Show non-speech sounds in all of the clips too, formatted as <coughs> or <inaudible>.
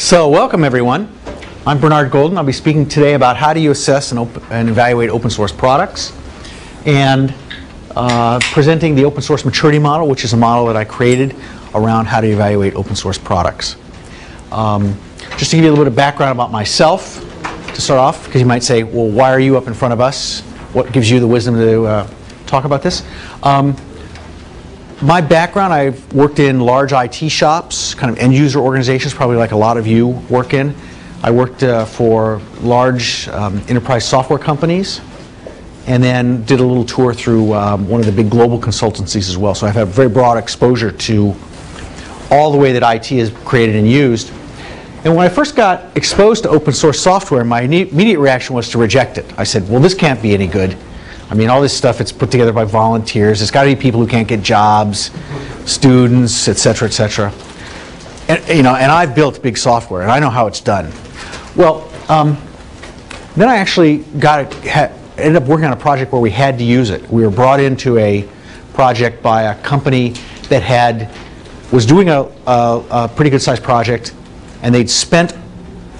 So, welcome everyone. I'm Bernard Golden. I'll be speaking today about how do you assess and, and evaluate open source products and uh, presenting the open source maturity model, which is a model that I created around how to evaluate open source products. Um, just to give you a little bit of background about myself to start off, because you might say, well, why are you up in front of us? What gives you the wisdom to uh, talk about this? Um, my background, I've worked in large IT shops, kind of end user organizations, probably like a lot of you work in. I worked uh, for large um, enterprise software companies and then did a little tour through um, one of the big global consultancies as well. So I've had very broad exposure to all the way that IT is created and used. And when I first got exposed to open source software, my immediate reaction was to reject it. I said, well, this can't be any good. I mean, all this stuff, it's put together by volunteers. It's got to be people who can't get jobs, students, et cetera, et cetera. And, you know, and I've built big software, and I know how it's done. Well, um, then I actually got ha, ended up working on a project where we had to use it. We were brought into a project by a company that had was doing a, a, a pretty good sized project, and they'd spent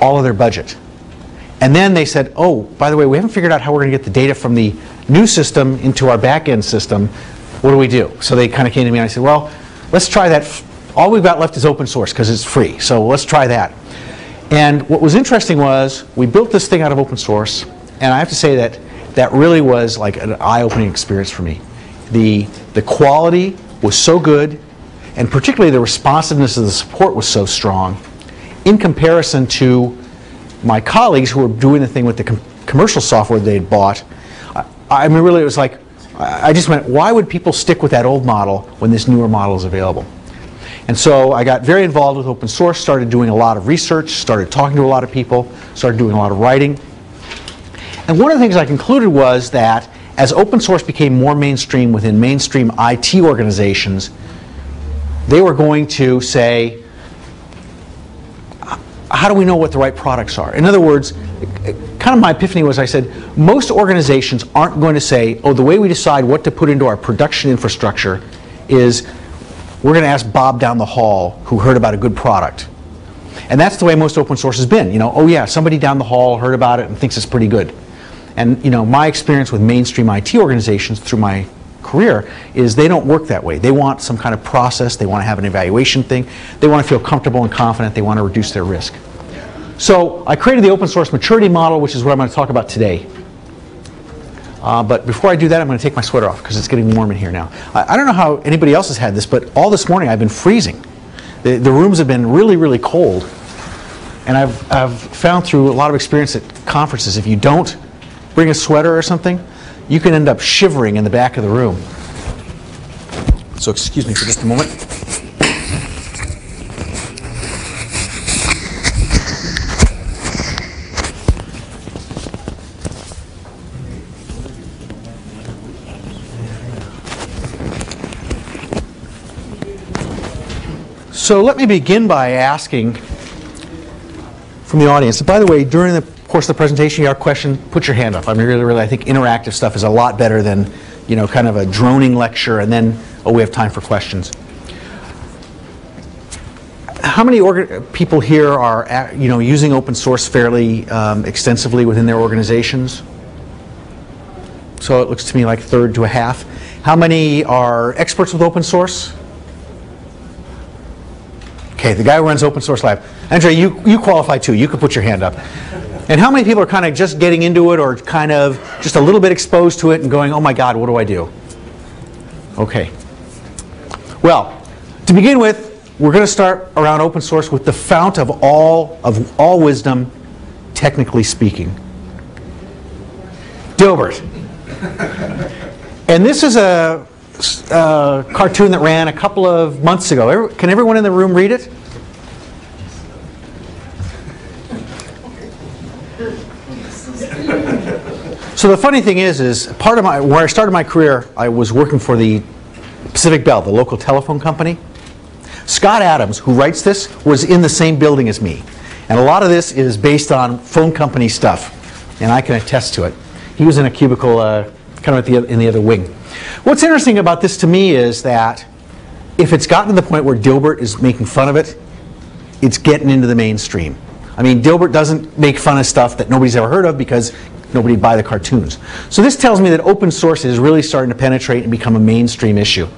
all of their budget. And then they said, oh, by the way, we haven't figured out how we're going to get the data from the new system into our back-end system. What do we do? So they kind of came to me and I said, well, let's try that. All we've got left is open source because it's free. So let's try that. And what was interesting was we built this thing out of open source. And I have to say that that really was like an eye-opening experience for me. The, the quality was so good, and particularly the responsiveness of the support was so strong in comparison to my colleagues who were doing the thing with the com commercial software they'd bought. I, mean, really, it was like, I just went, why would people stick with that old model when this newer model is available? And so I got very involved with open source, started doing a lot of research, started talking to a lot of people, started doing a lot of writing. And one of the things I concluded was that as open source became more mainstream within mainstream IT organizations, they were going to say, how do we know what the right products are? In other words, kind of my epiphany was I said, most organizations aren't going to say, oh, the way we decide what to put into our production infrastructure is we're going to ask Bob down the hall who heard about a good product. And that's the way most open source has been. You know, oh yeah, somebody down the hall heard about it and thinks it's pretty good. And you know, my experience with mainstream IT organizations through my career is they don't work that way. They want some kind of process, they want to have an evaluation thing, they want to feel comfortable and confident, they want to reduce their risk. So I created the open source maturity model, which is what I'm going to talk about today. Uh, but before I do that, I'm going to take my sweater off because it's getting warm in here now. I, I, don't know how anybody else has had this, but all this morning I've been freezing. The, the rooms have been really, really cold. And I've, I've found through a lot of experience at conferences, if you don't bring a sweater or something, you can end up shivering in the back of the room. So excuse me for just a moment. So let me begin by asking from the audience. By the way, during the course of the presentation, you have a question, put your hand up. I mean, really, really, I think interactive stuff is a lot better than, you know, kind of a droning lecture and then, oh, we have time for questions. How many people here are, you know, using open source fairly um, extensively within their organizations? So it looks to me like third to a half. How many are experts with open source? Okay, the guy who runs Open Source Lab. Andre, you, you qualify too. You could put your hand up. And how many people are kind of just getting into it or kind of just a little bit exposed to it and going, oh my God, what do I do? Okay. Well, to begin with, we're going to start around open source with the fount of all of all wisdom, technically speaking. Dilbert. and this is a, a cartoon that ran a couple of months ago. Can everyone in the room read it? So the funny thing is, is part of my where I started my career, I was working for the Pacific Bell, the local telephone company. Scott Adams, who writes this, was in the same building as me, and a lot of this is based on phone company stuff, and I can attest to it. He was in a cubicle, uh, kind of the in the other wing. What's interesting about this to me is that if it's gotten to the point where Dilbert is making fun of it, it's getting into the mainstream. I mean, Dilbert doesn't make fun of stuff that nobody's ever heard of because nobody buy the cartoons. So this tells me that open source is really starting to penetrate and become a mainstream issue.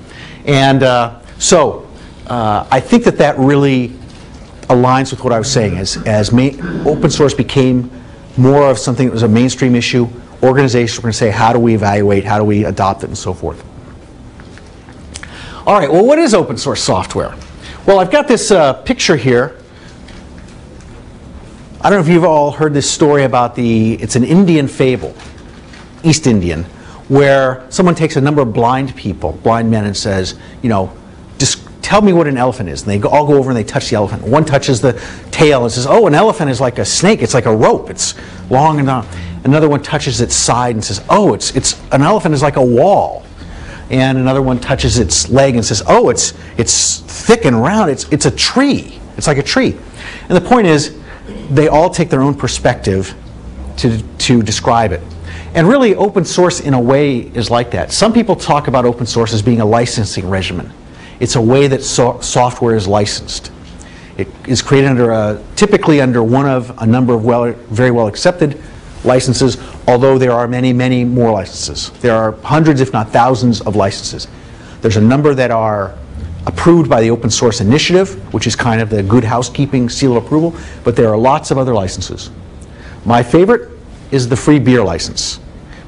And uh, so uh, I think that that really aligns with what I was saying. As, as open source became more of something that was a mainstream issue, organizations were going to say, how do we evaluate, how do we adopt it, and so forth. All right, well, what is open source software? Well, I've got this uh, picture here. I don't know if you've all heard this story about the, it's an Indian fable, East Indian, where someone takes a number of blind people, blind men, and says, you know, tell me what an elephant is. And they all go over and they touch the elephant. One touches the tail and says, oh, an elephant is like a snake. It's like a rope. It's long and long. Another one touches its side and says, oh, it's, it's, an elephant is like a wall and another one touches its leg and says, oh, it's, it's thick and round. It's, it's a tree. It's like a tree. And the point is, they all take their own perspective to, to describe it. And really, open source in a way is like that. Some people talk about open source as being a licensing regimen. It's a way that so software is licensed. It is created under a, typically under one of a number of well, very well accepted licenses, although there are many, many more licenses. There are hundreds, if not thousands, of licenses. There's a number that are approved by the Open Source Initiative, which is kind of the good housekeeping seal of approval, but there are lots of other licenses. My favorite is the free beer license,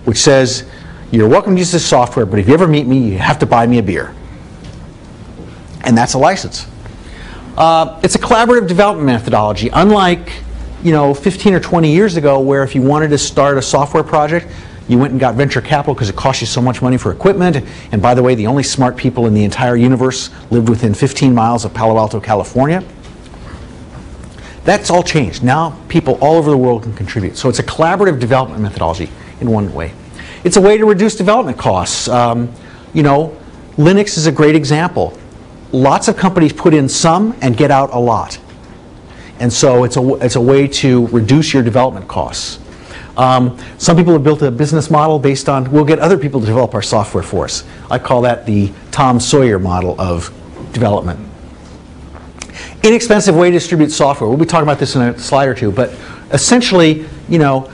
which says, you're welcome to use this software, but if you ever meet me, you have to buy me a beer. And that's a license. Uh, it's a collaborative development methodology, unlike you know, 15 or 20 years ago where if you wanted to start a software project, you went and got venture capital because it cost you so much money for equipment. And by the way, the only smart people in the entire universe lived within 15 miles of Palo Alto, California. That's all changed. Now people all over the world can contribute. So it's a collaborative development methodology in one way. It's a way to reduce development costs. Um, you know, Linux is a great example. Lots of companies put in some and get out a lot. And so it's a, it's a way to reduce your development costs. Um, some people have built a business model based on, we'll get other people to develop our software for us. I call that the Tom Sawyer model of development. Inexpensive way to distribute software. We'll be talking about this in a slide or two, but essentially, you know,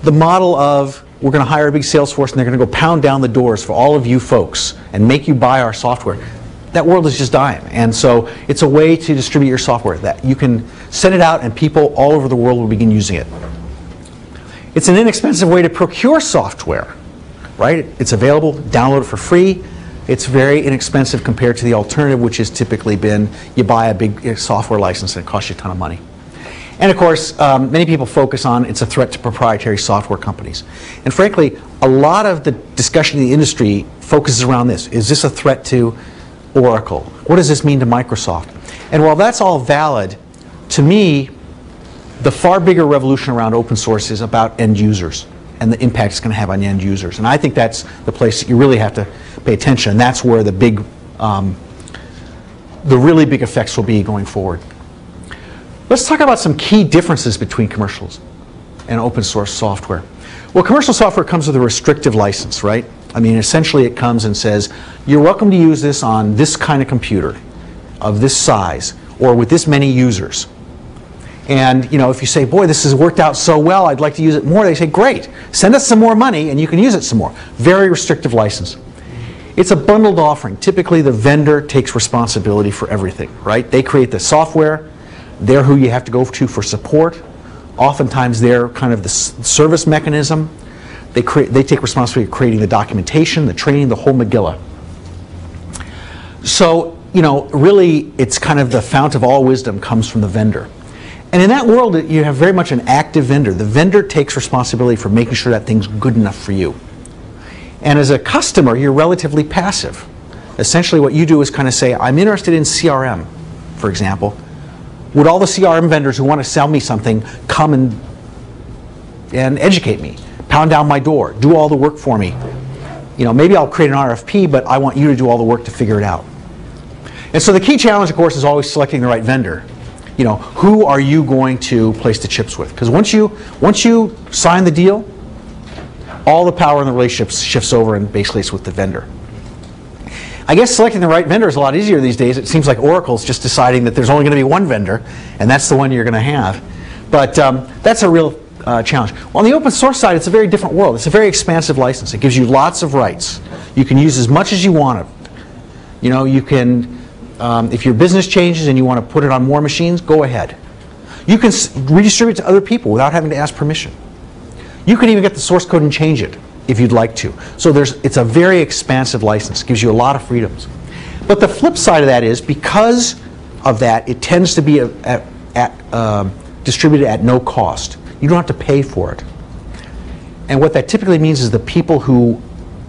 the model of we're going to hire a big sales force and they're going to go pound down the doors for all of you folks and make you buy our software that world is just dying. And so it's a way to distribute your software that you can send it out and people all over the world will begin using it. It's an inexpensive way to procure software, right? It's available, download it for free. It's very inexpensive compared to the alternative, which has typically been you buy a big software license and it costs you a ton of money. And of course, um, many people focus on it's a threat to proprietary software companies. And frankly, a lot of the discussion in the industry focuses around this. Is this a threat to Oracle? What does this mean to Microsoft? And while that's all valid, to me, the far bigger revolution around open source is about end users and the impact it's going to have on end users. And I think that's the place that you really have to pay attention. And that's where the big, um, the really big effects will be going forward. Let's talk about some key differences between commercials and open source software. Well, commercial software comes with a restrictive license, right? I mean, essentially it comes and says, you're welcome to use this on this kind of computer of this size or with this many users. And you know, if you say, boy, this has worked out so well, I'd like to use it more, they say, great, send us some more money and you can use it some more. Very restrictive license. It's a bundled offering. Typically, the vendor takes responsibility for everything, right? They create the software. They're who you have to go to for support. Oftentimes, they're kind of the service mechanism. They, create, they take responsibility for creating the documentation, the training, the whole Megillah. So, you know, really, it's kind of the fount of all wisdom comes from the vendor. And in that world, you have very much an active vendor. The vendor takes responsibility for making sure that thing's good enough for you. And as a customer, you're relatively passive. Essentially, what you do is kind of say, I'm interested in CRM, for example. Would all the CRM vendors who want to sell me something come and, and educate me? Pound down my door, do all the work for me. You know, maybe I'll create an RFP, but I want you to do all the work to figure it out. And so the key challenge, of course, is always selecting the right vendor. You know, who are you going to place the chips with? Because once you once you sign the deal, all the power in the relationship shifts over, and basically it's with the vendor. I guess selecting the right vendor is a lot easier these days. It seems like Oracle's just deciding that there's only going to be one vendor, and that's the one you're going to have. But um, that's a real uh, challenge. On the open source side, it's a very different world. It's a very expansive license. It gives you lots of rights. You can use as much as you want it. You know, you can, um, if your business changes and you want to put it on more machines, go ahead. You can redistribute to other people without having to ask permission. You can even get the source code and change it if you'd like to. So there's, it's a very expansive license. It gives you a lot of freedoms. But the flip side of that is because of that, it tends to be a, at, um, distributed at no cost. You don't have to pay for it. And what that typically means is the people who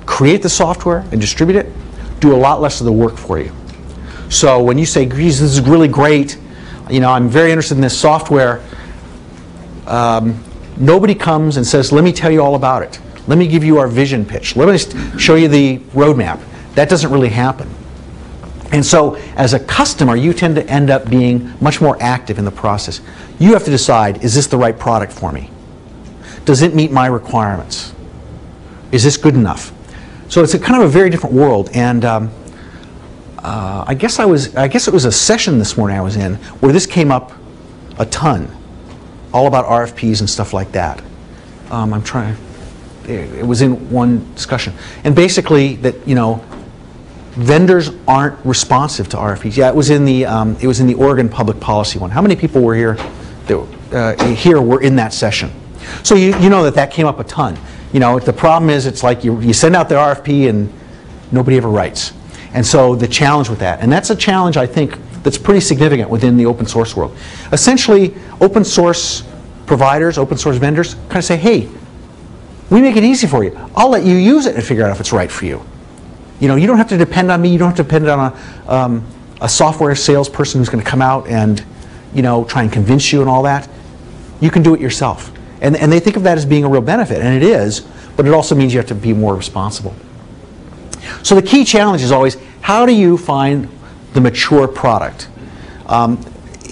create the software and distribute it do a lot less of the work for you. So when you say, geez, this is really great, you know, I'm very interested in this software, um, nobody comes and says, let me tell you all about it. Let me give you our vision pitch. Let me show you the roadmap. That doesn't really happen. And so, as a customer, you tend to end up being much more active in the process. You have to decide is this the right product for me? Does it meet my requirements? Is this good enough? So it's a kind of a very different world. And um, uh, I guess I was, I guess it was a session this morning I was in where this came up a ton, all about RFPs and stuff like that. Um, I'm trying. It was in one discussion, and basically that you know vendors aren't responsive to RFPs. Yeah, it was in the um, it was in the Oregon Public Policy one. How many people were here? That, uh, here were in that session. So you, you know that that came up a ton. You know the problem is it's like you, you send out the RFP and nobody ever writes. And so the challenge with that, and that's a challenge I think that's pretty significant within the open source world. Essentially, open source providers, open source vendors kind of say, hey, we make it easy for you. I'll let you use it and figure out if it's right for you. You know, you don't have to depend on me. You don't have to depend on a, um, a software salesperson who's going to come out and, you know, try and convince you and all that. You can do it yourself. And, and they think of that as being a real benefit, and it is, but it also means you have to be more responsible. So the key challenge is always, how do you find the mature product? Um,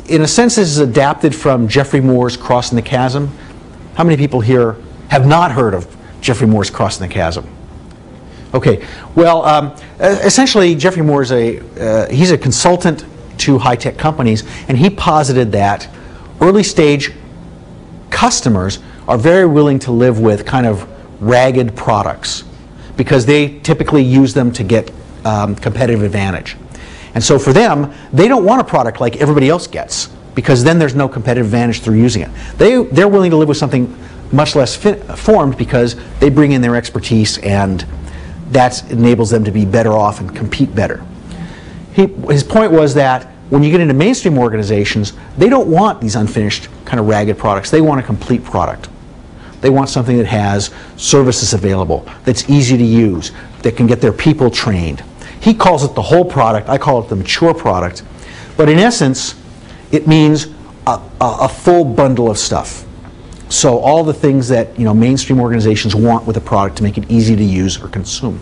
in a sense, this is adapted from Geoffrey Moore's Crossing the Chasm. How many people here have not heard of Geoffrey Moore's Crossing the Chasm? Okay, well, um, essentially, Geoffrey Moore is a, uh, he's a consultant to high-tech companies, and he posited that early stage customers are very willing to live with kind of ragged products because they typically use them to get um, competitive advantage. And so for them, they don't want a product like everybody else gets because then there's no competitive advantage through using it. They, they're willing to live with something much less fit, formed because they bring in their expertise and that enables them to be better off and compete better. He, his point was that when you get into mainstream organizations, they don't want these unfinished kind of ragged products. They want a complete product. They want something that has services available, that's easy to use, that can get their people trained. He calls it the whole product. I call it the mature product. But in essence, it means a, a, a full bundle of stuff. So all the things that you know mainstream organizations want with a product to make it easy to use or consume.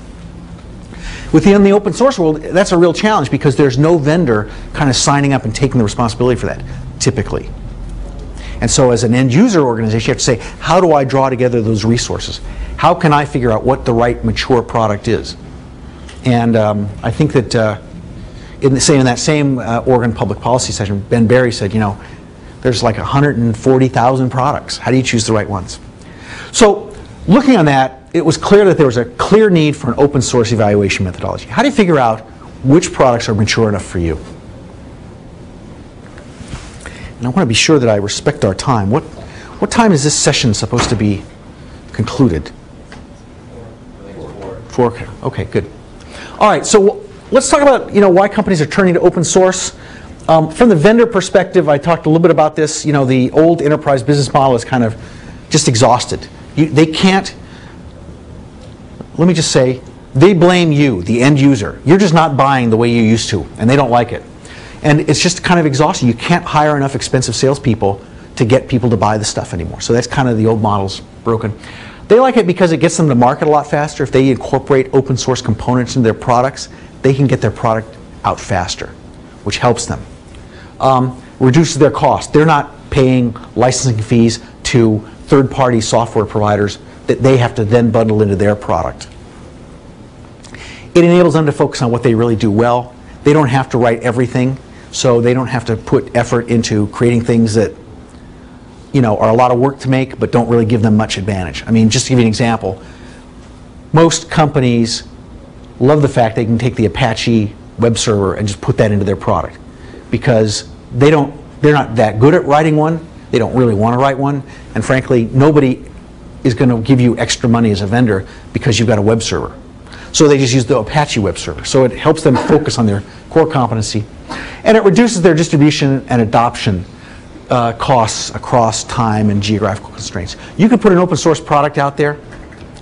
Within the open source world, that's a real challenge because there's no vendor kind of signing up and taking the responsibility for that, typically. And so as an end user organization, you have to say, how do I draw together those resources? How can I figure out what the right mature product is? And um, I think that uh, in the same in that same uh, Oregon public policy session, Ben Berry said, you know, there's like 140,000 products. How do you choose the right ones? So looking on that, it was clear that there was a clear need for an open source evaluation methodology. How do you figure out which products are mature enough for you? And I want to be sure that I respect our time. What, what time is this session supposed to be concluded? Four. Okay, good. All right, so let's talk about you know why companies are turning to open source. Um, from the vendor perspective, I talked a little bit about this. You know, the old enterprise business model is kind of just exhausted. You, they can't, let me just say, they blame you, the end user. You're just not buying the way you used to, and they don't like it. And it's just kind of exhausting. You can't hire enough expensive salespeople to get people to buy the stuff anymore. So that's kind of the old model's broken. They like it because it gets them to market a lot faster. If they incorporate open source components into their products, they can get their product out faster, which helps them um, reduces their cost. They're not paying licensing fees to third-party software providers that they have to then bundle into their product. It enables them to focus on what they really do well. They don't have to write everything, so they don't have to put effort into creating things that you know, are a lot of work to make but don't really give them much advantage. I mean, just to give you an example, most companies love the fact they can take the Apache web server and just put that into their product because they don't they're not that good at writing one. They don't really want to write one. And frankly nobody is going to give you extra money as a vendor because you've got a web server. So they just use the apache web server. So it helps them focus on their core competency. And it reduces their distribution and adoption uh, costs across time and geographical constraints. You can put an open source product out there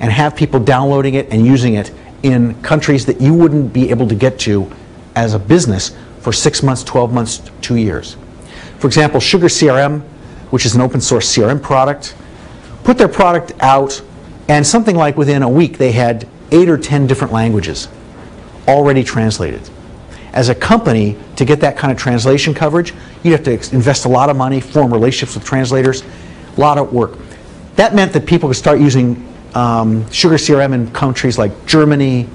and have people downloading it and using it in countries that you wouldn't be able to get to as a business for six months, 12 months, two years. For example, Sugar CRM, which is an open source CRM product, put their product out, and something like within a week they had eight or 10 different languages already translated. As a company, to get that kind of translation coverage, you'd have to invest a lot of money, form relationships with translators, a lot of work. That meant that people could start using um, Sugar CRM in countries like Germany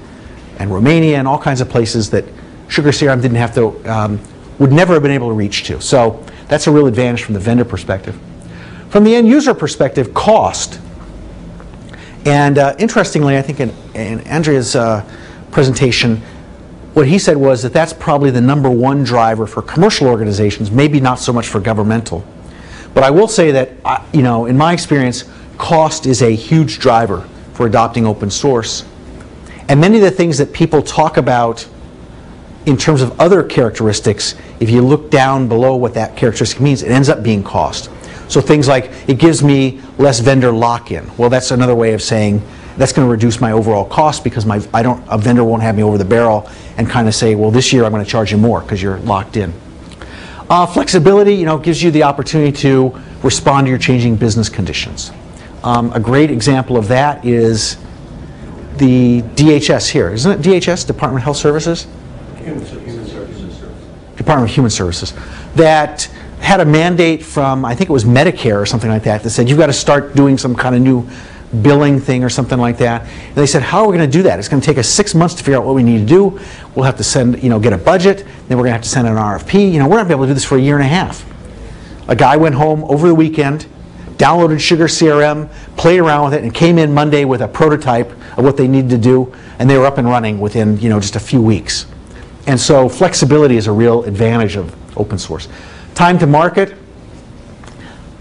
and Romania and all kinds of places that Sugar CRM didn't have to, um, would never have been able to reach to. So that's a real advantage from the vendor perspective. From the end user perspective, cost. And uh, interestingly, I think in, in Andrea's uh, presentation, what he said was that that's probably the number one driver for commercial organizations, maybe not so much for governmental. But I will say that, uh, you know, in my experience, cost is a huge driver for adopting open source. And many of the things that people talk about in terms of other characteristics, if you look down below what that characteristic means, it ends up being cost. So things like it gives me less vendor lock-in. Well, that's another way of saying that's going to reduce my overall cost because my I don't a vendor won't have me over the barrel and kind of say, well, this year I'm going to charge you more because you're locked in. Uh, flexibility, you know, gives you the opportunity to respond to your changing business conditions. Um, a great example of that is the DHS here. Isn't it DHS, Department of Health Services? Human Services. Department of Human Services, that had a mandate from, I think it was Medicare or something like that, that said you've got to start doing some kind of new billing thing or something like that. And they said, how are we going to do that? It's going to take us six months to figure out what we need to do. We'll have to send, you know, get a budget. Then we're going to have to send an RFP. You know, we're not going to be able to do this for a year and a half. A guy went home over the weekend, downloaded Sugar CRM, played around with it, and came in Monday with a prototype of what they needed to do, and they were up and running within, you know, just a few weeks. And so flexibility is a real advantage of open source. Time to market,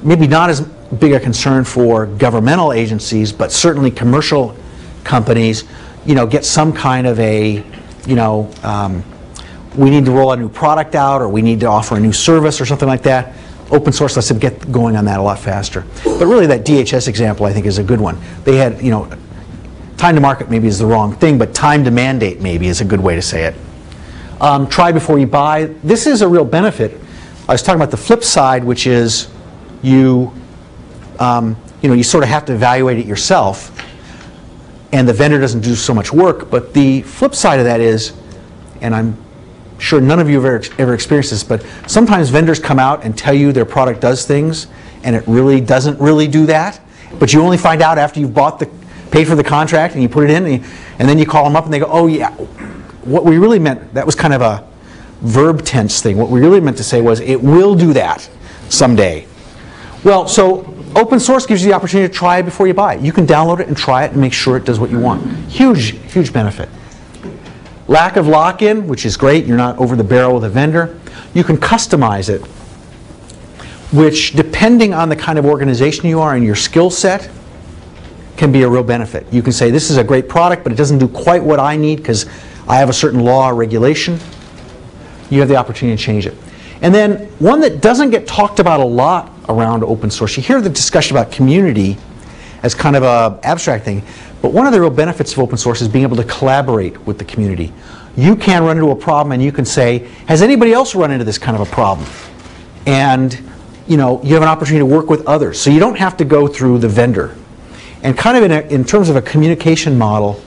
maybe not as big a concern for governmental agencies, but certainly commercial companies, you know, get some kind of a, you know, um, we need to roll a new product out or we need to offer a new service or something like that. Open source lets them get going on that a lot faster. But really that DHS example I think is a good one. They had, you know, time to market maybe is the wrong thing, but time to mandate maybe is a good way to say it. Um, try before you buy. This is a real benefit. I was talking about the flip side, which is you, um, you know, you sort of have to evaluate it yourself, and the vendor doesn't do so much work. But the flip side of that is, and I'm sure none of you have ever, ever experienced this, but sometimes vendors come out and tell you their product does things, and it really doesn't really do that. But you only find out after you've bought the, paid for the contract, and you put it in, and, you, and then you call them up, and they go, "Oh yeah, what we really meant, that was kind of a verb tense thing. What we really meant to say was, it will do that someday. Well, so open source gives you the opportunity to try it before you buy it. You can download it and try it and make sure it does what you want. Huge, huge benefit. Lack of lock-in, which is great. You're not over the barrel with a vendor. You can customize it, which depending on the kind of organization you are and your skill set, can be a real benefit. You can say, this is a great product, but it doesn't do quite what I need because I have a certain law or regulation, you have the opportunity to change it. And then one that doesn't get talked about a lot around open source, you hear the discussion about community as kind of a abstract thing, but one of the real benefits of open source is being able to collaborate with the community. You can run into a problem and you can say, has anybody else run into this kind of a problem? And you know, you have an opportunity to work with others. So you don't have to go through the vendor. And kind of in, a, in terms of a communication model,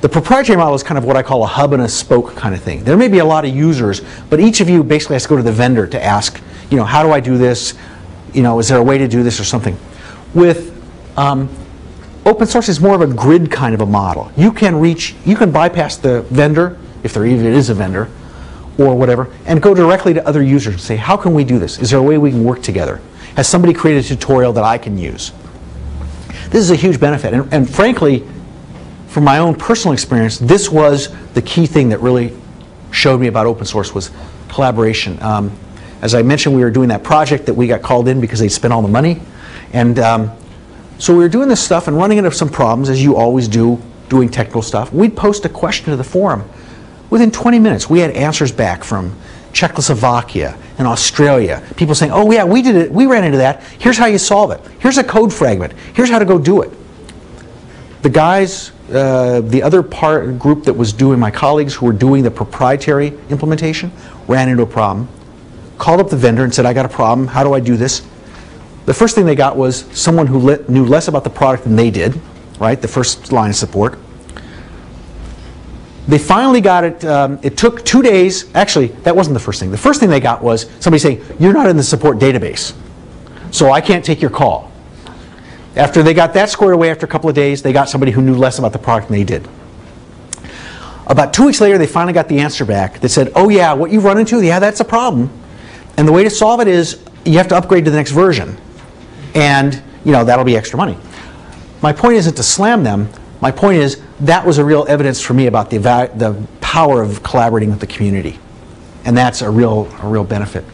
the proprietary model is kind of what I call a hub and a spoke kind of thing. There may be a lot of users, but each of you basically has to go to the vendor to ask, you know, how do I do this? You know, is there a way to do this or something? With um, Open source is more of a grid kind of a model. You can reach, you can bypass the vendor, if there even is a vendor, or whatever, and go directly to other users and say, how can we do this? Is there a way we can work together? Has somebody created a tutorial that I can use? This is a huge benefit. And, and frankly, from my own personal experience, this was the key thing that really showed me about open source was collaboration. Um, as I mentioned, we were doing that project that we got called in because they spent all the money. And um, so we were doing this stuff and running into some problems, as you always do, doing technical stuff. We'd post a question to the forum. Within 20 minutes, we had answers back from Czechoslovakia and Australia. People saying, oh yeah, we did it, we ran into that. Here's how you solve it. Here's a code fragment. Here's how to go do it. The guys, uh, the other part group that was doing, my colleagues who were doing the proprietary implementation, ran into a problem, called up the vendor and said, I got a problem, how do I do this? The first thing they got was someone who knew less about the product than they did, right, the first line of support. They finally got it, um, it took two days, actually, that wasn't the first thing. The first thing they got was somebody saying, you're not in the support database, so I can't take your call. After they got that squared away after a couple of days, they got somebody who knew less about the product than they did. About two weeks later, they finally got the answer back that said, oh yeah, what you've run into, yeah, that's a problem. And the way to solve it is you have to upgrade to the next version. And, you know, that'll be extra money. My point isn't to slam them. My point is that was a real evidence for me about the, the power of collaborating with the community. And that's a real, a real benefit.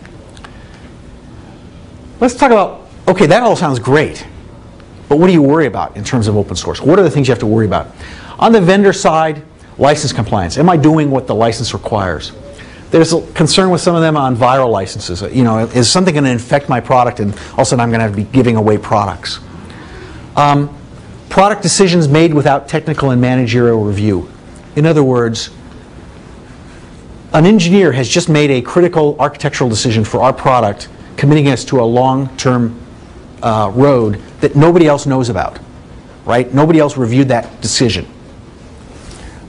Let's talk about, okay, that all sounds great. But what do you worry about in terms of open source? What are the things you have to worry about? On the vendor side, license compliance. Am I doing what the license requires? There's a concern with some of them on viral licenses. You know, is something going to infect my product and all of a sudden I'm going to have to be giving away products? Um, product decisions made without technical and managerial review. In other words, an engineer has just made a critical architectural decision for our product, committing us to a long-term uh, road that nobody else knows about, right? Nobody else reviewed that decision.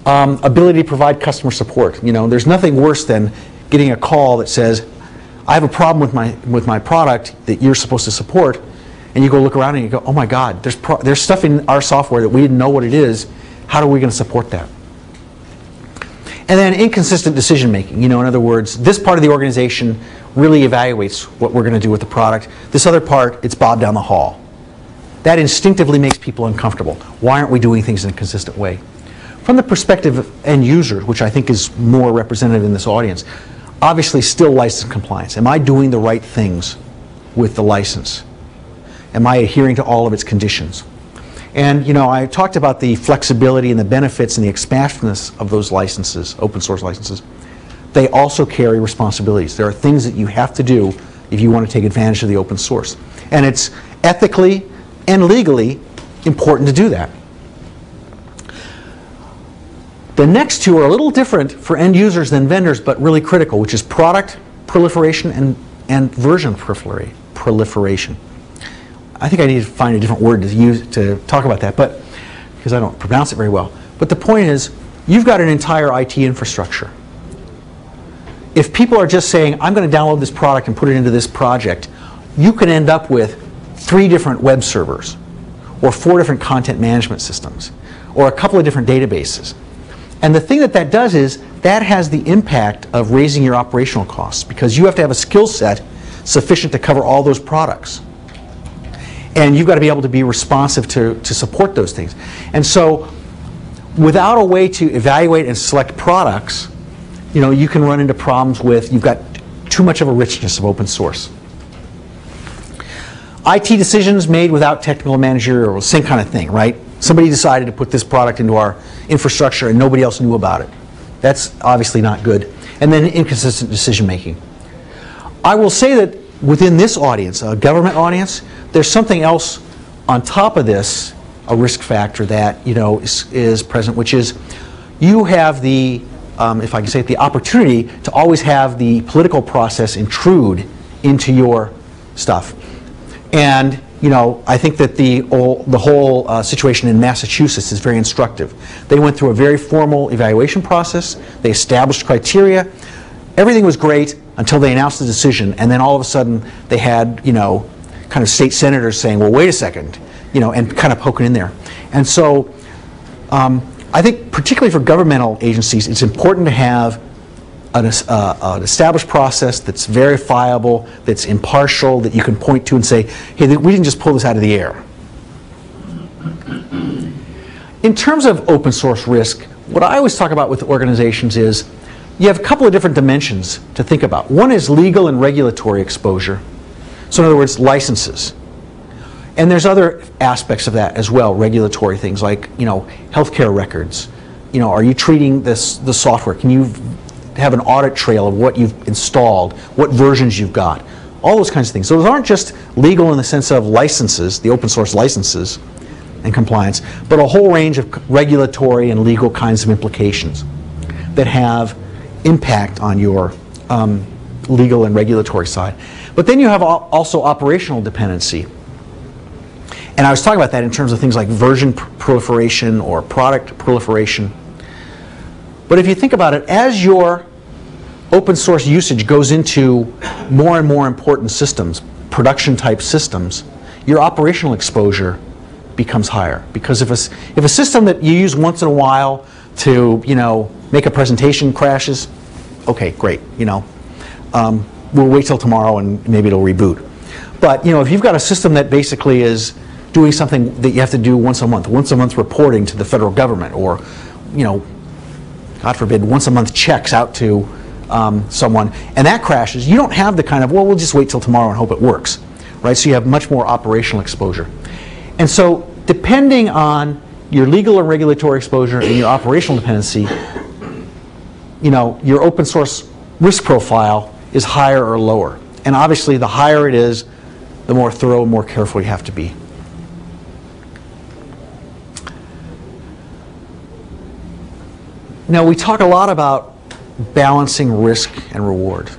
Um, ability to provide customer support. You know, there's nothing worse than getting a call that says, I have a problem with my, with my product that you're supposed to support, and you go look around and you go, oh my God, there's, there's stuff in our software that we didn't know what it is. How are we going to support that? And then inconsistent decision making. You know, in other words, this part of the organization really evaluates what we're going to do with the product. This other part, it's Bob down the hall. That instinctively makes people uncomfortable. Why aren't we doing things in a consistent way? From the perspective of end users, which I think is more representative in this audience, obviously still license compliance. Am I doing the right things with the license? Am I adhering to all of its conditions? And you know, I talked about the flexibility and the benefits and the expansiveness of those licenses, open source licenses. They also carry responsibilities. There are things that you have to do if you want to take advantage of the open source. And it's ethically and legally important to do that. The next two are a little different for end users than vendors, but really critical, which is product proliferation and, and version proliferation. I think I need to find a different word to use to talk about that, but because I don't pronounce it very well. But the point is, you've got an entire IT infrastructure. If people are just saying, I'm going to download this product and put it into this project, you can end up with three different web servers, or four different content management systems, or a couple of different databases. And the thing that that does is, that has the impact of raising your operational costs, because you have to have a skill set sufficient to cover all those products. And you've got to be able to be responsive to, to support those things. And so without a way to evaluate and select products, you know, you can run into problems with you've got too much of a richness of open source. IT decisions made without technical managerial, same kind of thing, right? Somebody decided to put this product into our infrastructure and nobody else knew about it. That's obviously not good. And then inconsistent decision making. I will say that within this audience, a government audience, there's something else on top of this, a risk factor that you know is, is present, which is you have the, um, if I can say it, the opportunity to always have the political process intrude into your stuff. And you know, I think that the, the whole uh, situation in Massachusetts is very instructive. They went through a very formal evaluation process. They established criteria. Everything was great until they announced the decision, and then all of a sudden they had, you know, kind of state senators saying, well, wait a second, you know, and kind of poking in there. And so um, I think particularly for governmental agencies, it's important to have an, uh, an established process that's verifiable, that's impartial, that you can point to and say, hey, we didn't just pull this out of the air. In terms of open source risk, what I always talk about with organizations is you have a couple of different dimensions to think about. One is legal and regulatory exposure. So, in other words, licenses. And there's other aspects of that as well, regulatory things like, you know, healthcare records. You know, are you treating this the software? Can you have an audit trail of what you've installed, what versions you've got? All those kinds of things. So those aren't just legal in the sense of licenses, the open source licenses and compliance, but a whole range of regulatory and legal kinds of implications that have impact on your um, legal and regulatory side. But then you have also operational dependency. And I was talking about that in terms of things like version pr- proliferation or product proliferation. But if you think about it, as your open source usage goes into more and more important systems, production type systems, your operational exposure becomes higher. Because if a, if a system that you use once in a while to, you know, make a presentation crashes, okay, great, you know, um, we'll wait till tomorrow and maybe it'll reboot. But, you know, if you've got a system that basically is doing something that you have to do once a month, once a month reporting to the federal government, or, you know, God forbid, once a month checks out to um, someone, and that crashes, you don't have the kind of, well, we'll just wait till tomorrow and hope it works, right? So you have much more operational exposure. And so, depending on your legal and regulatory exposure and your operational dependency, you know, your open source risk profile is higher or lower. And obviously, the higher it is, the more thorough more careful you have to be. Now, we talk a lot about balancing risk and reward.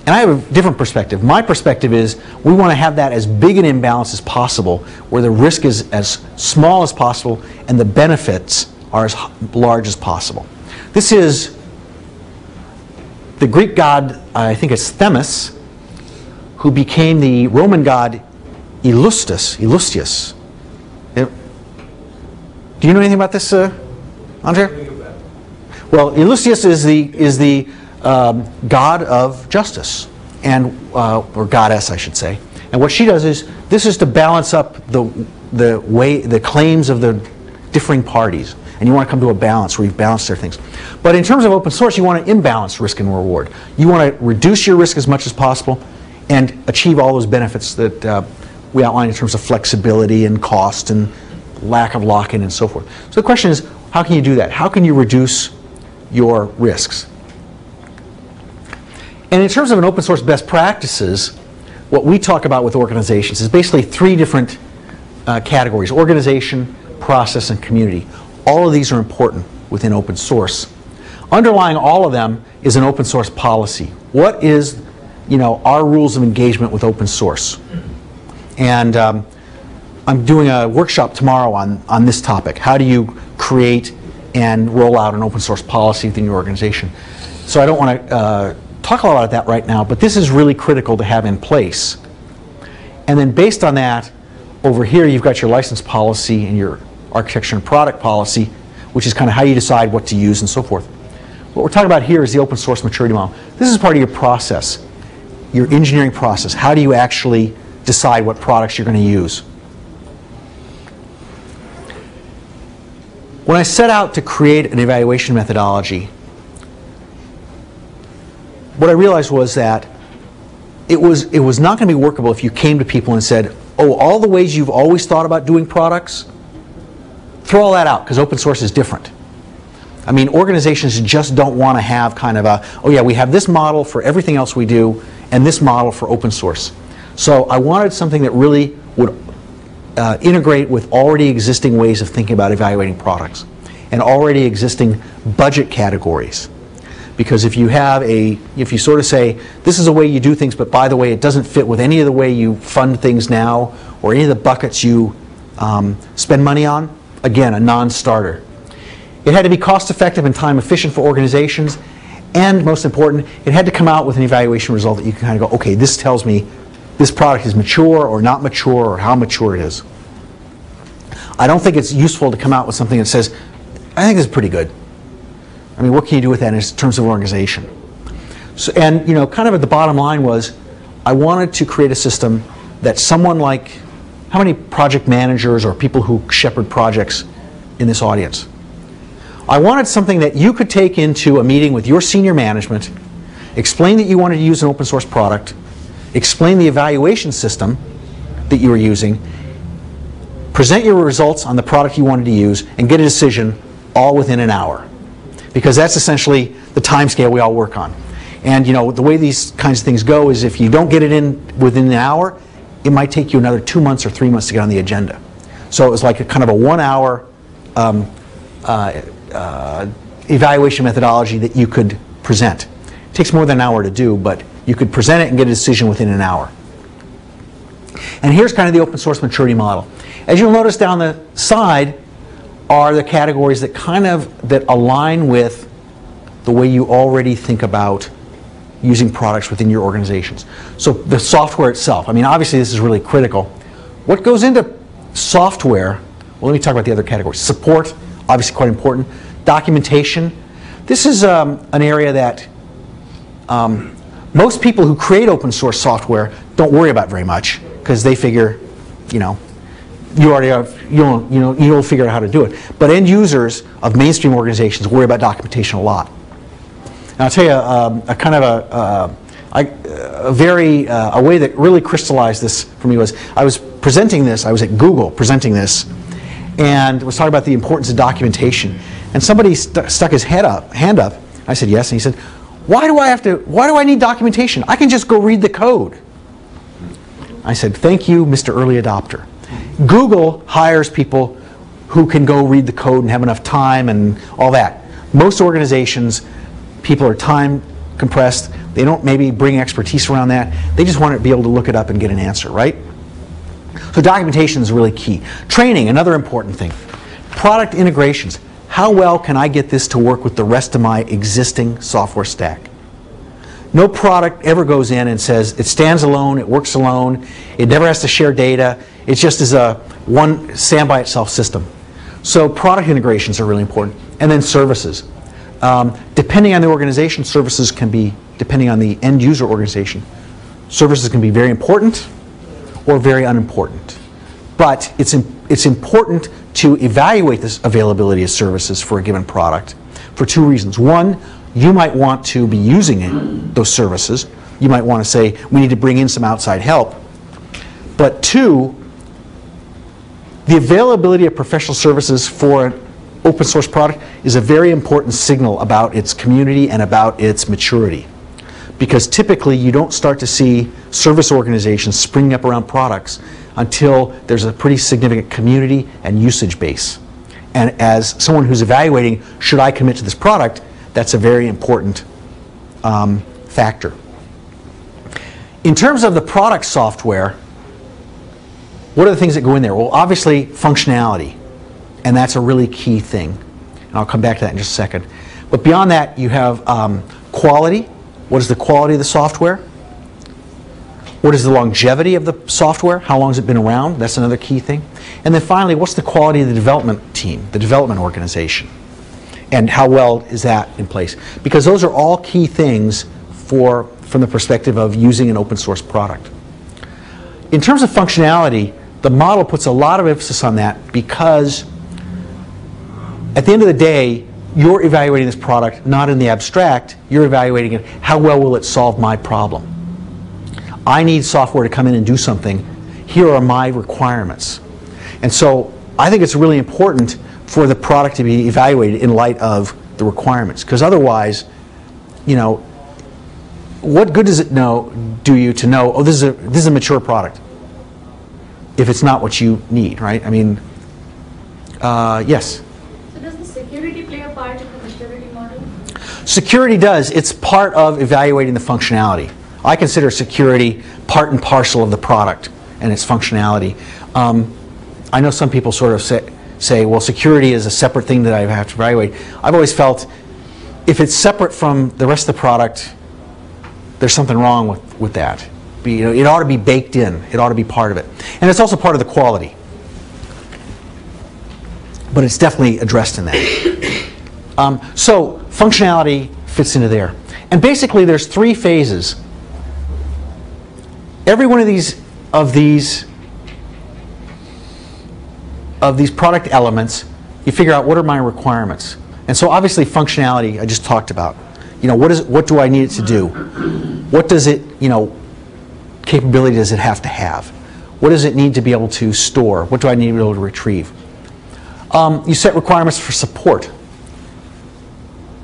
And I have a different perspective. My perspective is we want to have that as big an imbalance as possible, where the risk is as small as possible and the benefits are as large as possible. This is the Greek god, I think it's Themis, who became the Roman god Illustus, Illustius. Do you know anything about this, uh, Andre? Well, Illustius is the is the um, god of justice, and uh, or goddess, I should say. And what she does is this is to balance up the the way the claims of the differing parties, and you want to come to a balance where you've balanced their things. But in terms of open source, you want to imbalance risk and reward. You want to reduce your risk as much as possible, and achieve all those benefits that uh, we outlined in terms of flexibility and cost and lack of lock-in and so forth. So the question is, how can you do that? How can you reduce your risks? And in terms of an open source best practices, what we talk about with organizations is basically three different uh, categories organization, process, and community. All of these are important within open source. Underlying all of them is an open source policy. What is you know, our rules of engagement with open source? And um, I'm doing a workshop tomorrow on, on this topic. How do you create and roll out an open source policy within your organization? So I don't want to uh, talk a lot about that right now, but this is really critical to have in place. And then based on that, over here you've got your license policy and your architecture and product policy, which is kind of how you decide what to use and so forth. What we're talking about here is the open source maturity model. This is part of your process, your engineering process. How do you actually decide what products you're going to use? When I set out to create an evaluation methodology, what I realized was that it was, it was not going to be workable if you came to people and said, oh, all the ways you've always thought about doing products, throw all that out because open source is different. I mean, organizations just don't want to have kind of a, oh yeah, we have this model for everything else we do and this model for open source. So I wanted something that really would uh, integrate with already existing ways of thinking about evaluating products and already existing budget categories. Because if you have a, if you sort of say, this is a way you do things, but by the way, it doesn't fit with any of the way you fund things now or any of the buckets you um, spend money on, again, a non-starter. It had to be cost effective and time efficient for organizations, and most important, it had to come out with an evaluation result that you can kind of go, okay, this tells me this product is mature or not mature or how mature it is. I don't think it's useful to come out with something that says, I think this is pretty good. I mean, what can you do with that in terms of organization? So, and, you know, kind of at the bottom line was, I wanted to create a system that someone like, how many project managers or people who shepherd projects in this audience? I wanted something that you could take into a meeting with your senior management, explain that you wanted to use an open source product, explain the evaluation system that you were using, present your results on the product you wanted to use, and get a decision all within an hour. Because that's essentially the time scale we all work on. And you know, the way these kinds of things go is if you don't get it in within an hour, it might take you another two months or three months to get on the agenda. So it was like a kind of a one hour um, uh, uh, evaluation methodology that you could present. It takes more than an hour to do, but you could present it and get a decision within an hour. And here's kind of the open source maturity model. As you'll notice down the side are the categories that kind of that align with the way you already think about using products within your organizations. So the software itself, I mean obviously this is really critical. What goes into software, well let me talk about the other categories. Support, obviously quite important. Documentation, this is um, an area that um, most people who create open source software don't worry about very much because they figure, you know, you already have, you'll, you know, you'll figure out how to do it. But end users of mainstream organizations worry about documentation a lot. And I'll tell you um, a kind of a, uh, very, uh, a way that really crystallized this for me was I was presenting this, I was at Google presenting this, and was talking about the importance of documentation. And somebody st stuck his head up, hand up. I said yes, and he said, why do I have to, why do I need documentation? I can just go read the code. I said, thank you, Mr. Early Adopter. Google hires people who can go read the code and have enough time and all that. Most organizations, people are time compressed. They don't maybe bring expertise around that. They just want to be able to look it up and get an answer, right? So documentation is really key. Training, another important thing. Product integrations. How well can I get this to work with the rest of my existing software stack? No product ever goes in and says it stands alone, it works alone, it never has to share data, it just is a one stand by itself system. So product integrations are really important. And then services. Um, depending on the organization, services can be, depending on the end user organization, services can be very important or very unimportant. But it's, it's important to evaluate this availability of services for a given product for two reasons. One, you might want to be using it, those services. You might want to say, we need to bring in some outside help. But two, the availability of professional services for an open source product is a very important signal about its community and about its maturity. Because typically you don't start to see service organizations springing up around products until there's a pretty significant community and usage base. And as someone who's evaluating, should I commit to this product, that's a very important um, factor. In terms of the product software, what are the things that go in there? Well, obviously, functionality. And that's a really key thing. And I'll come back to that in just a second. But beyond that, you have um, quality. What is the quality of the software? What is the longevity of the software? How long has it been around? That's another key thing. And then finally, what's the quality of the development team, the development organization? And how well is that in place? Because those are all key things for, from the perspective of using an open source product. In terms of functionality, the model puts a lot of emphasis on that because at the end of the day, you're evaluating this product not in the abstract, you're evaluating it, how well will it solve my problem? I need software to come in and do something. Here are my requirements. And so I think it's really important for the product to be evaluated in light of the requirements. Because otherwise, you know, what good does it know, do you to know, oh, this is a, this is a mature product? if it's not what you need, right? I mean, uh, yes? So does the security play a part in the maturity model? Security does. It's part of evaluating the functionality. I consider security part and parcel of the product and its functionality. Um, I know some people sort of say, say, well, security is a separate thing that I have to evaluate. I've always felt if it's separate from the rest of the product, there's something wrong with, with that be, you know, it ought to be baked in. It ought to be part of it. And it's also part of the quality. but it's definitely addressed in that. <coughs> Um, so functionality fits into there. And basically there's three phases. Every one of these of these of these product elements, you figure out what are my requirements. And so obviously functionality I just talked about. You know, what is what do I need it to do? What does it, you know, capability does it have to have? What does it need to be able to store? What do I need to be able to retrieve? Um, you set requirements for support.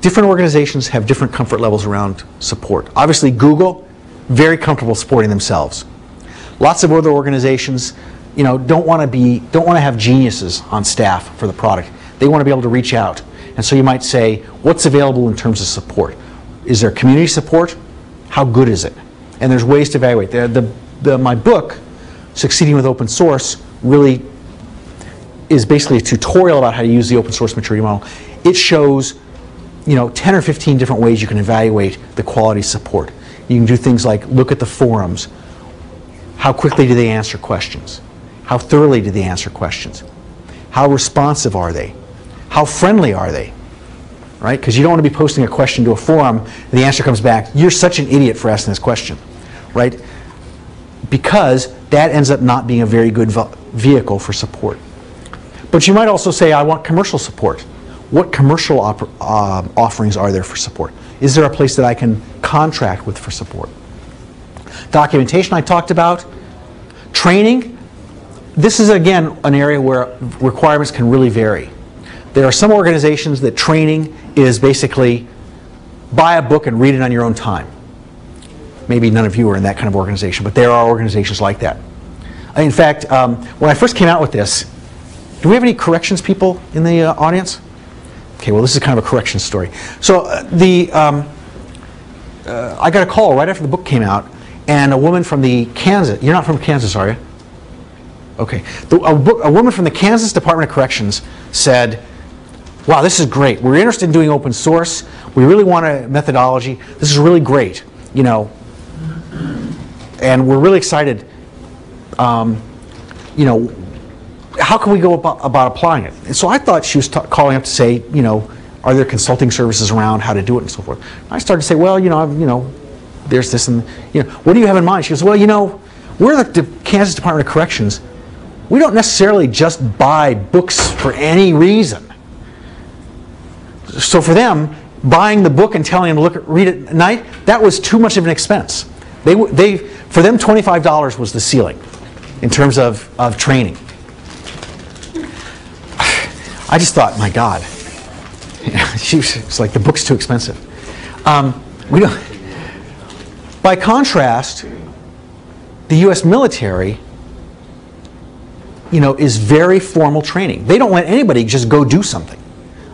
Different organizations have different comfort levels around support. Obviously, Google, very comfortable supporting themselves. Lots of other organizations, you know, don't want to be, don't want to have geniuses on staff for the product. They want to be able to reach out. And so you might say, what's available in terms of support? Is there community support? How good is it? And there's ways to evaluate. The, the, the, my book, Succeeding with Open Source, really is basically a tutorial about how to use the open source maturity model. It shows, you know, 10 or 15 different ways you can evaluate the quality support. You can do things like look at the forums. How quickly do they answer questions? How thoroughly do they answer questions? How responsive are they? How friendly are they? Right? Because you don't want to be posting a question to a forum and the answer comes back, you're such an idiot for asking this question. Right? Because that ends up not being a very good vehicle for support. But you might also say, I want commercial support. What commercial uh, offerings are there for support? Is there a place that I can contract with for support? Documentation I talked about. Training. This is again an area where requirements can really vary. There are some organizations that training is basically buy a book and read it on your own time. Maybe none of you are in that kind of organization, but there are organizations like that. In fact, um, when I first came out with this, do we have any corrections people in the uh, audience? Okay, well, this is kind of a correction story. So uh, the um, uh, I got a call right after the book came out, and a woman from the Kansas. You're not from Kansas, are you? Okay. The, a, a woman from the Kansas Department of Corrections said, wow, this is great. We're interested in doing open source. We really want a methodology. This is really great, you know. And we're really excited. Um, you know, how can we go about, about applying it? And so I thought she was calling up to say, you know, are there consulting services around how to do it and so forth. I started to say, well, you know, I've, you know, there's this and you know, what do you have in mind? She goes, well, you know, we're the Kansas Department of Corrections. We don't necessarily just buy books for any reason so for them, buying the book and telling them to look at, read it at night, that was too much of an expense. They, they, for them, $25 was the ceiling in terms of, of training. I just thought, my God, <laughs> she was, it's like the book's too expensive. Um, we don't. By contrast, the U.S. military, you know, is very formal training. They don't let anybody just go do something.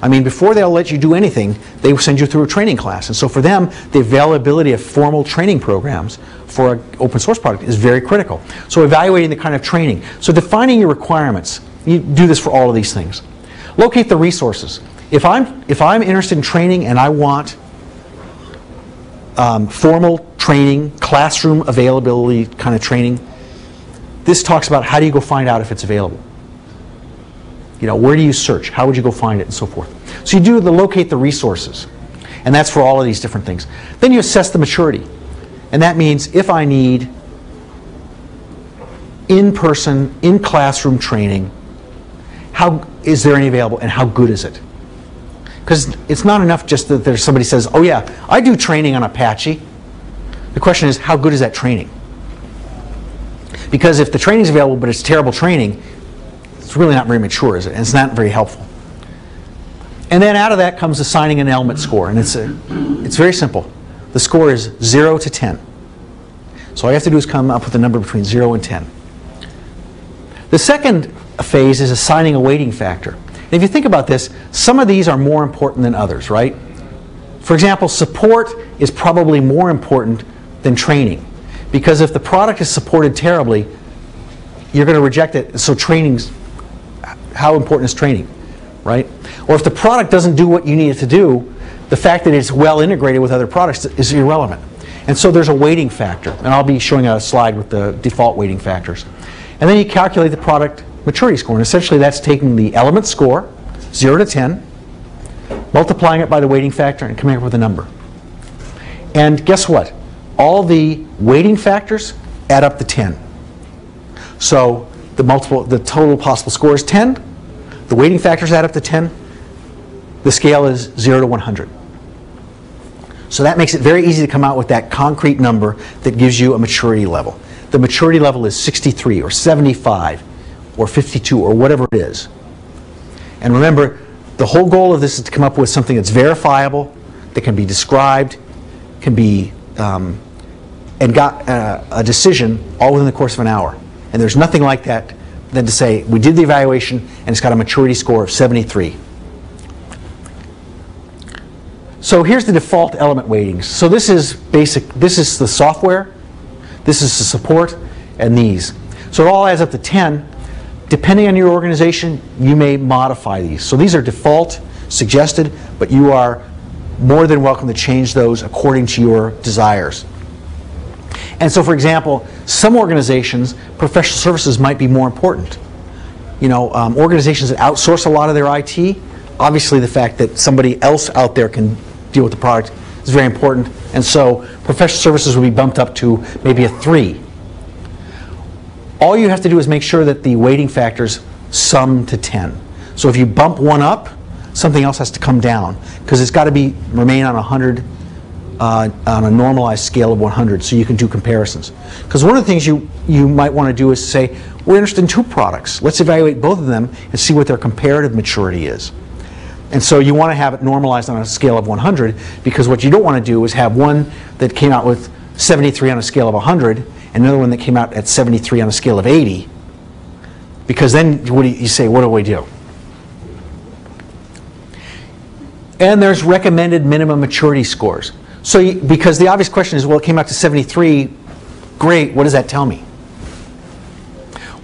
I mean, before they'll let you do anything, they will send you through a training class. And so for them, the availability of formal training programs for an open source product is very critical. So evaluating the kind of training. So defining your requirements. You do this for all of these things. Locate the resources. If I'm, if I'm interested in training and I want um, formal training, classroom availability kind of training, this talks about how do you go find out if it's available. You know, where do you search? How would you go find it and so forth. So you do the locate the resources. And that's for all of these different things. Then you assess the maturity. And that means if I need in-person, in-classroom training, how is there any available and how good is it? Because it's not enough just that there's somebody says, oh yeah, I do training on Apache. The question is, how good is that training? Because if the training is available but it's terrible training, it's really not very mature, is it? And it's not very helpful. And then out of that comes assigning an element score. And it's, a, it's very simple. The score is 0 to 10. So all you have to do is come up with a number between 0 and 10. The second phase is assigning a weighting factor. If you think about this, some of these are more important than others, right? For example, support is probably more important than training. Because if the product is supported terribly, you're going to reject it. So training's how important is training, right? Or if the product doesn't do what you need it to do, the fact that it's well integrated with other products is irrelevant. And so there's a weighting factor, and I'll be showing a slide with the default weighting factors. And then you calculate the product maturity score, and essentially that's taking the element score 0 to 10, multiplying it by the weighting factor, and coming up with a number. And guess what? All the weighting factors add up to 10. So the multiple, the total possible score is 10. The weighting factors add up to 10. The scale is 0 to 100. So that makes it very easy to come out with that concrete number that gives you a maturity level. The maturity level is 63 or 75 or 52 or whatever it is. And remember, the whole goal of this is to come up with something that's verifiable, that can be described, can be, um, and got uh, a decision all within the course of an hour. And there's nothing like that than to say, we did the evaluation and it's got a maturity score of 73. So here's the default element weightings. So this is basic, this is the software, this is the support, and these. So it all adds up to 10. Depending on your organization, you may modify these. So these are default, suggested, but you are more than welcome to change those according to your desires. And so, for example, some organizations, professional services might be more important. You know, um, organizations that outsource a lot of their IT, obviously the fact that somebody else out there can deal with the product is very important. And so professional services would be bumped up to maybe a three. All you have to do is make sure that the weighting factors sum to 10. So if you bump one up, something else has to come down because it's got to be remain on 100 uh, on a normalized scale of 100 so you can do comparisons. Because one of the things you, you might want to do is say, we're interested in two products. Let's evaluate both of them and see what their comparative maturity is. And so you want to have it normalized on a scale of 100 because what you don't want to do is have one that came out with 73 on a scale of 100 and another one that came out at 73 on a scale of 80 because then what do you, say, what do we do? And there's recommended minimum maturity scores. So you, because the obvious question is, well, it came out to 73, great, what does that tell me?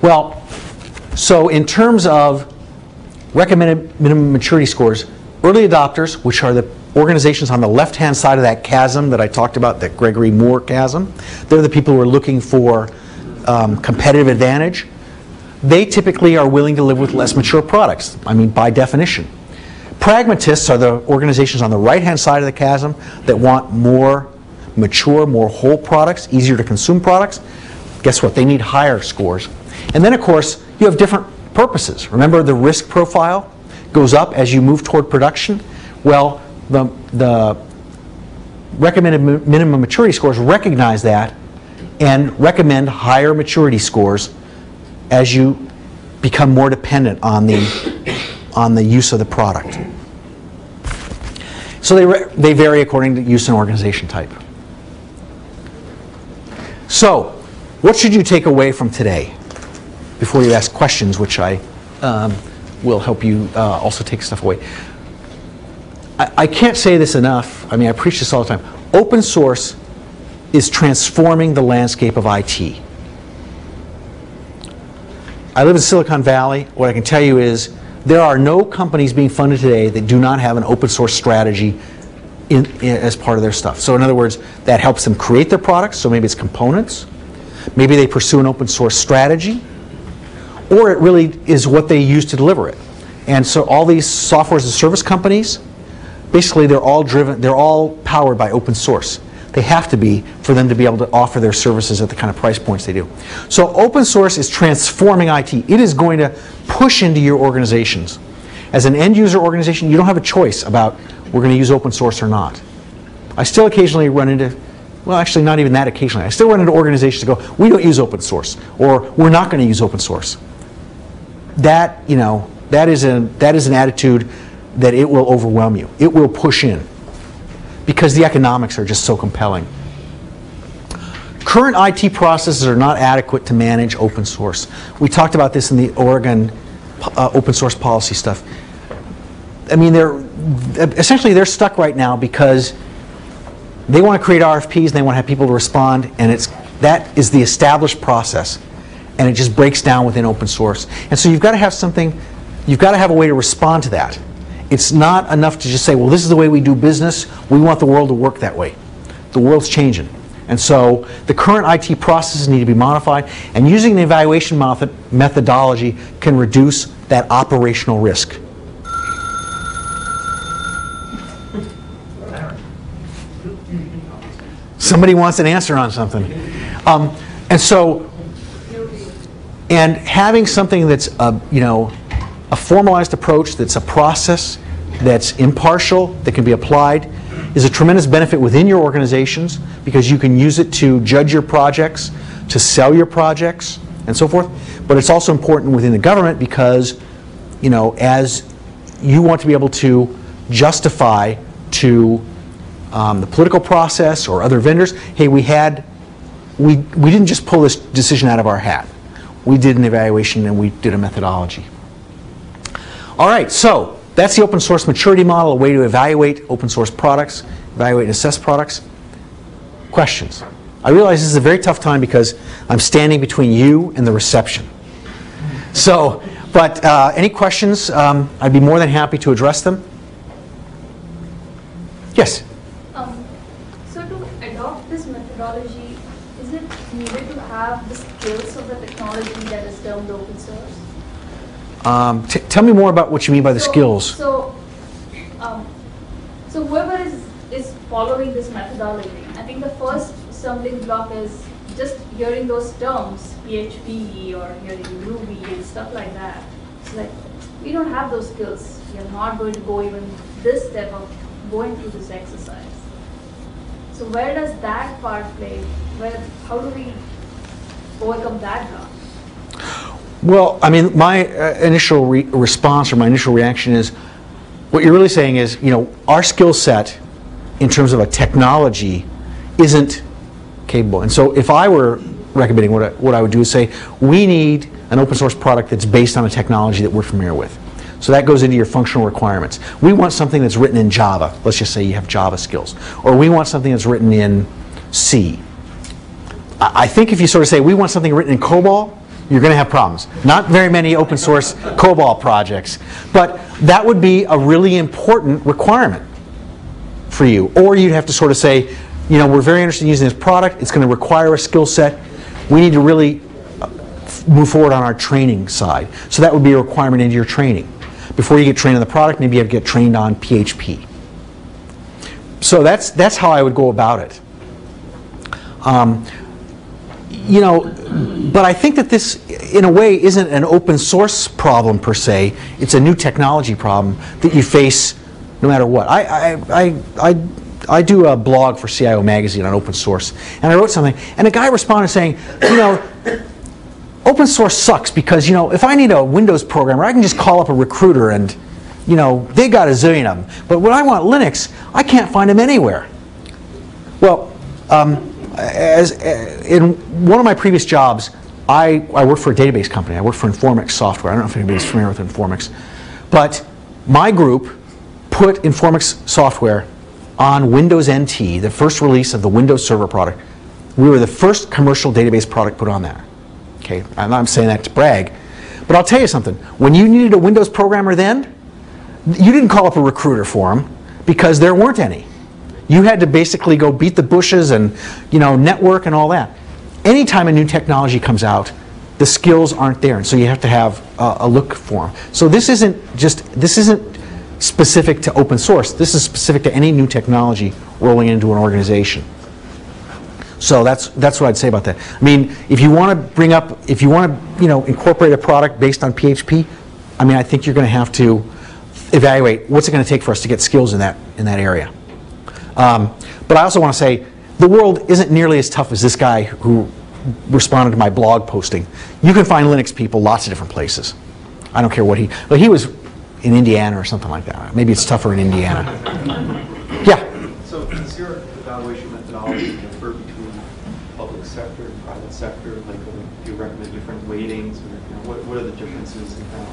Well, so in terms of recommended minimum maturity scores, early adopters, which are the organizations on the left-hand side of that chasm that I talked about, that Geoffrey Moore chasm, they're the people who are looking for um, competitive advantage. They typically are willing to live with less mature products, I mean, by definition. Pragmatists are the organizations on the right-hand side of the chasm that want more mature, more whole products, easier to consume products. Guess what? They need higher scores. And then, of course, you have different purposes. Remember, the risk profile goes up as you move toward production. Well, the, the recommended mi- minimum maturity scores recognize that and recommend higher maturity scores as you become more dependent on the, on the use of the product. So they, they vary according to use and organization type. So, what should you take away from today? Before you ask questions, which I um, will help you uh, also take stuff away. I, I can't say this enough. I mean, I preach this all the time. Open source is transforming the landscape of IT. I live in Silicon Valley. What I can tell you is there are no companies being funded today that do not have an open source strategy in, in- as part of their stuff. So in other words, that helps them create their products. So maybe it's components. Maybe they pursue an open source strategy. Or it really is what they use to deliver it. And so all these software as a service companies, basically they're all driven, they're all powered by open source. They have to be for them to be able to offer their services at the kind of price points they do. So open source is transforming IT. It is going to push into your organizations. As an end user organization, you don't have a choice about we're going to use open source or not. I still occasionally run into, well, actually not even that occasionally. I still run into organizations that go, we don't use open source, or we're not going to use open source. That, you know, that is, a, that is an attitude that it will overwhelm you. It will push in because the economics are just so compelling. Current IT processes are not adequate to manage open source. We talked about this in the Oregon uh, open source policy stuff. I mean, they're essentially they're stuck right now because they want to create RFPs and they want to have people to respond, and it's that is the established process, and it just breaks down within open source. And so you've got to have something, you've got to have a way to respond to that. It's not enough to just say, well, this is the way we do business. We want the world to work that way. The world's changing. And so the current IT processes need to be modified, and using the evaluation methodology can reduce that operational risk. Somebody wants an answer on something. Um, and so, and having something that's, uh, you know, a formalized approach, that's a process, that's impartial, that can be applied, is a tremendous benefit within your organizations because you can use it to judge your projects, to sell your projects, and so forth. But it's also important within the government because, you know, as you want to be able to justify to um, the political process or other vendors, hey, we had, we, we didn't just pull this decision out of our hat. We did an evaluation and we did a methodology. All right, so that's the open source maturity model, a way to evaluate open source products, evaluate and assess products. Questions? I realize this is a very tough time because I'm standing between you and the reception. So, but uh, any questions? Um, I'd be more than happy to address them. Yes? Um, so to adopt this methodology, is it needed to have the skills of the technology that is termed open source? Um, t- tell me more about what you mean by the So- skills. So, um, so whoever is, is following this methodology, I think the first stumbling block is just hearing those terms, PHP or hearing Ruby and stuff like that. It's like, we don't have those skills. We are not going to go even this step of going through this exercise. So where does that part play? Where, how do we overcome that block? Well, I mean, my uh, initial re- response or my initial reaction is what you're really saying is, you know, our skill set in terms of a technology isn't capable. And so if I were recommending what I, what I would do is say, we need an open source product that's based on a technology that we're familiar with. So that goes into your functional requirements. We want something that's written in Java. Let's just say you have Java skills. Or we want something that's written in C. I I think if you sort of say, we want something written in COBOL, you're going to have problems. Not very many open source COBOL projects, but that would be a really important requirement for you. Or you'd have to sort of say, you know, we're very interested in using this product, it's going to require a skill set, we need to really uh, move forward on our training side. So that would be a requirement into your training. Before you get trained on the product, maybe you have to get trained on PHP. So that's, that's how I would go about it. Um, you know, but I think that this, in a way, isn't an open source problem per se. It's a new technology problem that you face no matter what. I, I, I, I, I do a blog for CIO Magazine on open source, and I wrote something, and a guy responded saying, you know, open source sucks because, you know, if I need a Windows programmer, I can just call up a recruiter and, you know, they got a zillion of them. But when I want Linux, I can't find them anywhere. Well, um, as in one of my previous jobs, I, I worked for a database company. I worked for Informix Software. I don't know if anybody's familiar with Informix, but my group put Informix software on Windows NT, the first release of the Windows Server product. We were the first commercial database product put on there. Okay, I'm not saying that to brag, but I'll tell you something. When you needed a Windows programmer then, you didn't call up a recruiter for them because there weren't any. You had to basically go beat the bushes and, you know, network and all that. Anytime a new technology comes out, the skills aren't there, and so you have to have a, a look for them. So this isn't just this isn't specific to open source. This is specific to any new technology rolling into an organization. So that's that's what I'd say about that. I mean, if you want to bring up, if you want to, you know, incorporate a product based on PHP, I mean, I think you're going to have to evaluate what's it going to take for us to get skills in that in that area. Um, but I also want to say the world isn't nearly as tough as this guy who responded to my blog posting. You can find Linux people lots of different places. I don't care what he. But he was in Indiana or something like that. Maybe it's tougher in Indiana. Yeah. So does your evaluation methodology differ between public sector and private sector? Like, do you recommend different weightings, or you know, what, what are the differences in how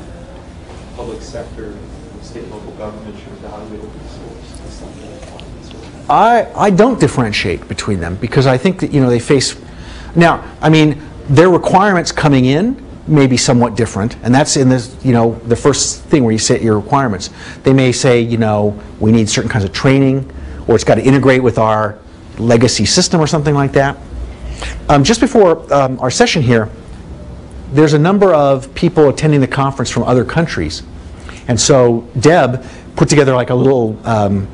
public sector, and state local government should evaluate open source and stuff like that? I, I don't differentiate between them because I think that you know they face now I mean their requirements coming in may be somewhat different and that's in this you know the first thing where you set your requirements. They may say you know we need certain kinds of training or it's got to integrate with our legacy system or something like that. Um, just before um, our session here there's a number of people attending the conference from other countries. And so Deb put together like a little um,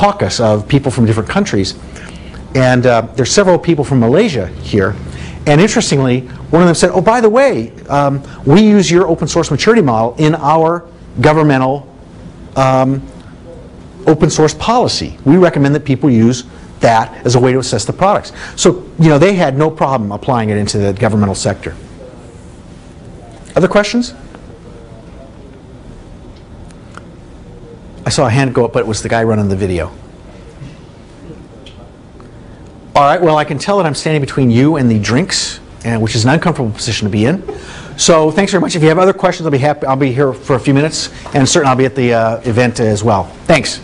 caucus of people from different countries. And uh, there's several people from Malaysia here. And interestingly, one of them said, oh, by the way, um, we use your open source maturity model in our governmental um, open source policy. We recommend that people use that as a way to assess the products. So, you know, they had no problem applying it into the governmental sector. Other questions? I saw a hand go up, but it was the guy running the video. All right, well, I can tell that I'm standing between you and the drinks, and, which is an uncomfortable position to be in. So thanks very much. If you have other questions, I'll be happy. I'll be here for a few minutes, and certainly I'll be at the uh, event as well. Thanks.